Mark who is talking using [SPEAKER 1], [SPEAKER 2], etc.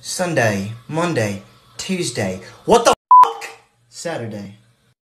[SPEAKER 1] Sunday, Monday, Tuesday. What the fuck? Saturday.